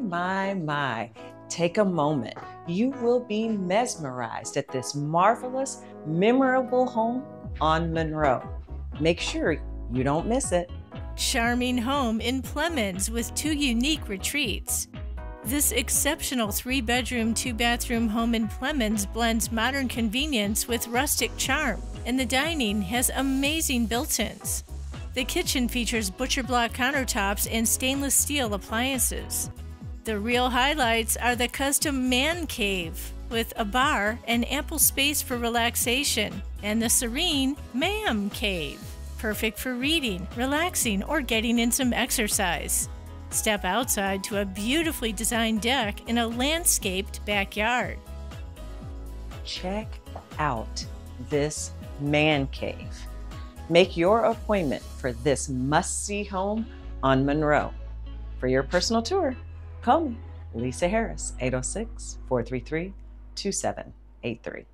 my, my. Take a moment. You will be mesmerized at this marvelous, memorable home on Monroe. Make sure you don't miss it. Charming home in Plemons with two unique retreats. This exceptional three bedroom, two bathroom home in Plemons blends modern convenience with rustic charm, and the dining has amazing built ins. The kitchen features butcher block countertops and stainless steel appliances. The real highlights are the custom man cave with a bar and ample space for relaxation, and the serene ma'am cave, perfect for reading, relaxing, or getting in some exercise. Step outside to a beautifully designed deck in a landscaped backyard. Check out this man cave. Make your appointment for this must see home on Monroe. For your personal tour, call me, Lisa Harris, 806 433 2783.